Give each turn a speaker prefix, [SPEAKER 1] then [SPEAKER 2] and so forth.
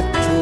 [SPEAKER 1] not.